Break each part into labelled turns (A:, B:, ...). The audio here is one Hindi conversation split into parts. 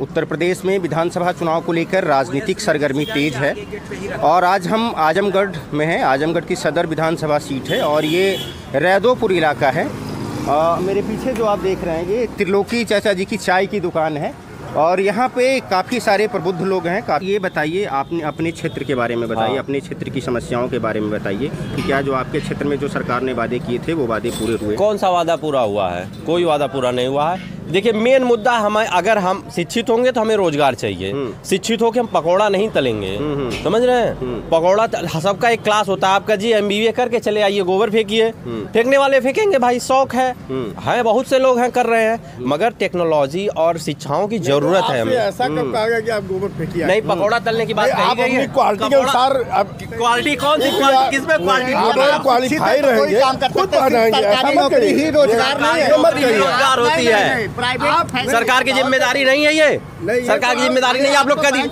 A: उत्तर प्रदेश में विधानसभा चुनाव को लेकर राजनीतिक सरगर्मी तेज है। और आज हम आजमगढ़ में हैं। आजमगढ़ की सदर विधानसभा सीट है और ये रैदोपुर इलाका है। आ, मेरे पीछे जो आप देख रहे हैं ये त्रिलोकी चाचा जी की चाय की दुकान है। और यहाँ पे काफ़ी सारे प्रबुद्ध लोग हैं। ये बताइए आपने अपने क्षेत्र के बारे में बताइए अपने क्षेत्र की समस्याओं के बारे में बताइए कि क्या जो आपके क्षेत्र में जो सरकार ने वादे किए थे वो वादे पूरे हुए?
B: कौन सा वादा पूरा हुआ है? कोई वादा पूरा नहीं हुआ है। देखिए मेन मुद्दा हमें अगर हम शिक्षित होंगे तो हमें रोज़गार चाहिए। शिक्षित होकर हम पकौड़ा नहीं तलेंगे। समझ रहे हैं? पकौड़ा सबका एक क्लास होता है। आपका जी एम करके चले आइए गोबर फेंकिए। फेंकने वाले फेंकेंगे भाई शौक है। है बहुत से लोग हैं कर रहे हैं। मगर टेक्नोलॉजी और शिक्षाओं की ज़रूरत है हमें।
C: ऐसा कब कहा गया कि आप गोबर फेंकिए?
B: नहीं पकौड़ा तलने की बात
C: आप क्वालिटी के अनुसार
B: क्वालिटी कौन सी क्वालिटी किसमें?
C: क्वालिफाई रहेंगे करिए।
D: रोज़गार
B: होती है।
D: प्राइवेट
B: सरकार की ज़िम्मेदारी नहीं है ये। सरकार की
C: तो
B: ज़िम्मेदारी नहीं है आप लोग
D: कभी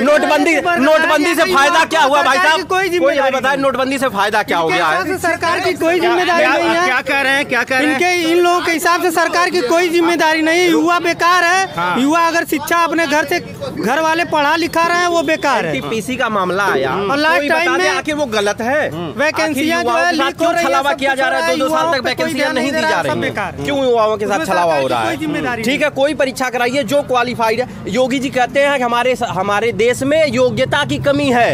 B: नोटबंदी नोटबंदी से फ़ायदा क्या हुआ भाई साहब?
E: कोई ज़िम्मेदारी
B: बताए नोटबंदी से फ़ायदा क्या हो गया? है
E: सरकार की कोई ज़िम्मेदारी नहीं है।
A: क्या कह रहे हैं? क्या कह रहे हैं?
E: इनके इन लोगों के हिसाब से सरकार की कोई ज़िम्मेदारी नहीं है। युवा बेकार है। युवा अगर शिक्षा अपने घर से घर वाले पढ़ा लिखा रहे हैं वो बेकार है।
B: टीपीसी का मामला आया।
E: और लास्ट टाइम में
B: आखिर वो गलत है।
E: वैकेंसियाँ
B: आखिर
E: जो है लीक हो रही है,
B: छलावा किया जा रहा है? दो दो साल तक वैकेंसियाँ नहीं दी जा
E: रही
B: हैं।
E: है।
B: क्यों युवाओं के साथ छलावा हो
E: रहा
B: रहा
E: कोई ज़िम्मेदारी
B: ठीक है कोई परीक्षा कराइए जो क्वालिफाइड है। योगी जी कहते हैं कि हमारे हमारे देश में योग्यता की कमी है।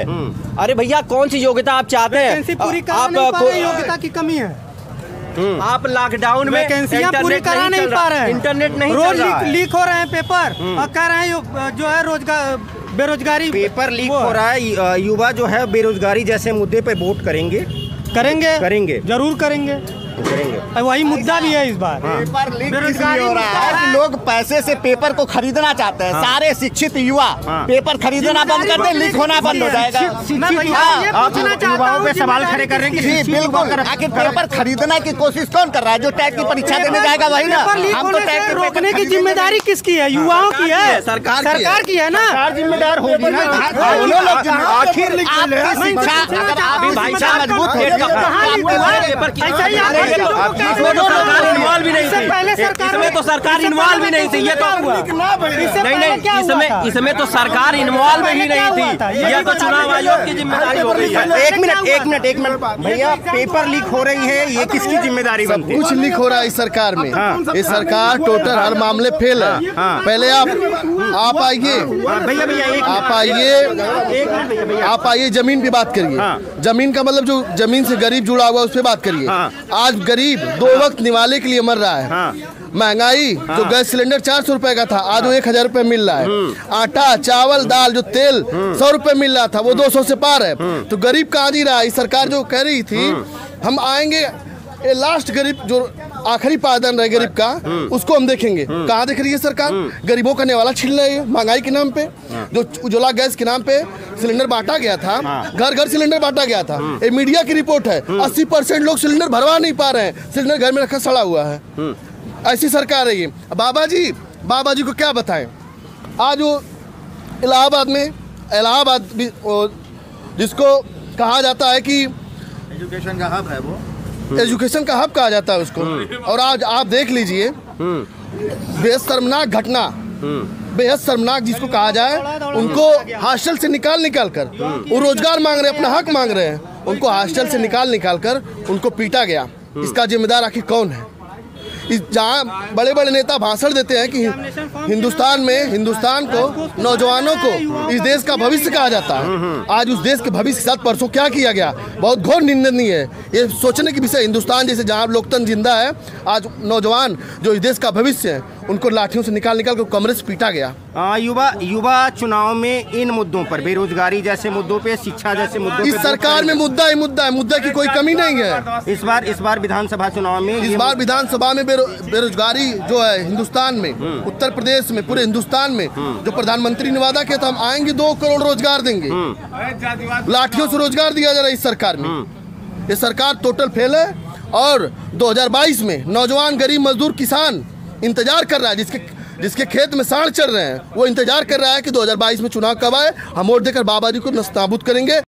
B: अरे भैया कौन सी योग्यता आप चाहते हैं? आप
E: नहीं योग्यता की कमी है।
B: आप लॉकडाउन में
E: वैकेंसियाँ पूरी करा नहीं
B: चल
E: पा
B: रहे।
E: हैं
B: इंटरनेट नहीं
E: रोज
B: चल रहा
E: लीक,
B: है।
E: लीक हो रहे हैं पेपर और कह रहे हैं जो है रोज़गार बेरोजगारी
A: पेपर लीक हो रहा है। युवा जो है बेरोजगारी जैसे मुद्दे पे वोट करेंगे।
E: करेंगे?
A: करेंगे।
E: ज़रूर करेंगे।
A: करेंगे
E: वही मुद्दा भी है इस बार।
D: पेपर लीक इसलिए हो रहा है
E: है।
D: कि लोग पैसे से पेपर को खरीदना चाहते हैं। सारे शिक्षित युवा
A: हाँ।
D: पेपर खरीदना बंद कर दे लीक होना बंद हो जाएगा। हाँ,
A: युवाओं पे सवाल खड़े कर रहे हैं
D: जी बिल्कुल। आखिर पेपर खरीदने की कोशिश कौन कर रहा है? जो टैग की परीक्षा देने जाएगा वही ना।
E: पेपर लीक
D: हम तो टैग
E: रोकने की ज़िम्मेदारी किसकी है? युवाओं की है।
B: सरकार की है।
E: सरकार की है ना?
A: सरकार जिम्मेदार होगी
C: आखिर
D: मज़बूत
E: है?
B: पेपर
E: ही
B: तो सरकार इन्वॉल्व भी नहीं थी। इसमें तो सरकार इन्वॉल्व भी नहीं थी। ये तो नहीं नहीं इसमें इसमें तो सरकार इन्वॉल्व ही नहीं
E: थी। ये
B: तो चुनाव आयोग की ज़िम्मेदारी हो। रही है
A: एक मिनट एक मिनट एक मिनट। भैया पेपर लीक हो रही है ये किसकी ज़िम्मेदारी बनती
F: कुछ लीक हो रहा है इस सरकार में।
A: हाँ।
F: ये सरकार टोटल हर मामले फेल है।
A: हाँ।
F: पहले आप आप आइए।
A: हाँ, भैया भैया
F: आप आइए। आप आइए ज़मीन पे बात करिए।
A: हाँ।
F: ज़मीन का मतलब जो ज़मीन से गरीब जुड़ा हुआ उस पर बात करिए।
A: हाँ।
F: आज गरीब दो वक्त निवाले के लिए मर रहा है।
A: हाँ।
F: महँगाई जो गैस सिलेंडर चार सौ रुपये का था आज वो एक हज़ार रूपए मिल रहा है। आटा चावल दाल जो तेल सौ रुपये मिल रहा था वो दो सौ से पार है। तो गरीब का आज ही रहा है? सरकार जो कह रही थी हम आएँगे ए लास्ट गरीब जो आखिरी पायदान रहे गरीब का, उसको हम देखेंगे। कहाँ देख रही है सरकार? गरीबों का नेवाला छीन रही है, महँगाई के नाम पे। जो उज्ज्वला गैस के नाम पे सिलेंडर बांटा गया था घर घर सिलेंडर बांटा गया था। ये मीडिया की रिपोर्ट है, अस्सी परसेंट लोग सिलेंडर भरवा नहीं पा रहे हैं, सिलेंडर घर में रखा सड़ा हुआ है। ऐसी सरकार है ये। बाबा जी बाबा जी को क्या बताएँ? आज वो इलाहाबाद में, इलाहाबाद जिसको कहा जाता है कि
C: एजुकेशन का हब है वो?
F: एजुकेशन का हब कहा जाता है उसको। और आज आप देख लीजिए बेहद शर्मनाक घटना बेहद शर्मनाक जिसको कहा जाए उनको हॉस्टल से निकाल निकाल कर वो रोज़गार मांग रहे हैं अपना हक मांग रहे हैं उनको हॉस्टल से निकाल निकाल कर उनको पीटा गया। इसका जिम्मेदार आखिर कौन है? जहाँ बड़े बड़े नेता भाषण देते हैं कि हिंदुस्तान में हिंदुस्तान को, नौजवानों को इस देश का भविष्य कहा जाता है। आज उस देश के भविष्य के साथ परसों क्या किया गया? बहुत घोर निंदनीय है। ये सोचने की विषय हिंदुस्तान जैसे जहाँ लोकतंत्र ज़िंदा है, आज नौजवान जो इस देश का भविष्य है, उनको लाठियों से निकाल निकाल कर कमरे से पीटा गया।
A: आ, युवा युवा चुनाव में इन मुद्दों पर बेरोजगारी जैसे मुद्दों पे शिक्षा जैसे मुद्दों
F: इस
A: पे
F: सरकार में मुद्दा ही मुद्दा है मुद्दा की कोई कमी नहीं है।
A: इस बार इस बार विधानसभा चुनाव में
F: इस बार विधानसभा में बेरो, बेरोजगारी जो है हिंदुस्तान में उत्तर प्रदेश में पूरे हिंदुस्तान में जो प्रधानमंत्री ने वादा किया था हम आएँगे दो करोड़ रोज़गार देंगे। लाठियों से रोज़गार दिया जा रहा है इस सरकार में। ये सरकार टोटल फेल है और 2022 में नौजवान गरीब मजदूर किसान इंतज़ार कर रहा है जिसके जिसके खेत में साढ़ चढ़ रहे हैं, वो इंतज़ार कर रहा है कि 2022 में चुनाव कब आए, हम वोट देकर बाबा जी को नस्ताबूत करेंगे।